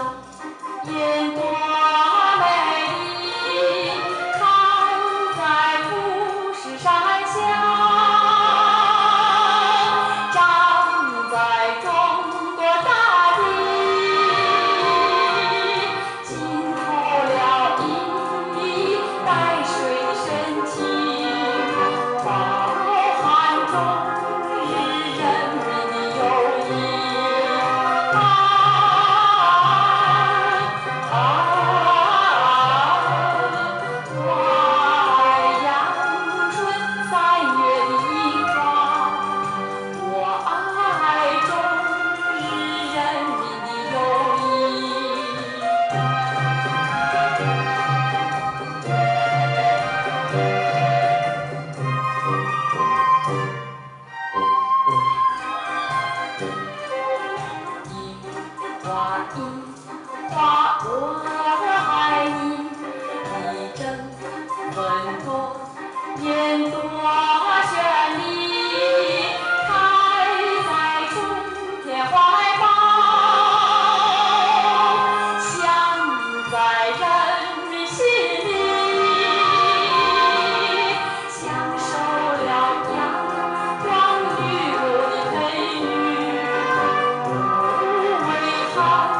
烟花美丽开在富士山下长在中国大地浸透了一带水的神情把含在画一画我爱你一针昆工变多 song.